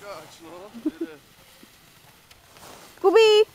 Gosh. Kubi!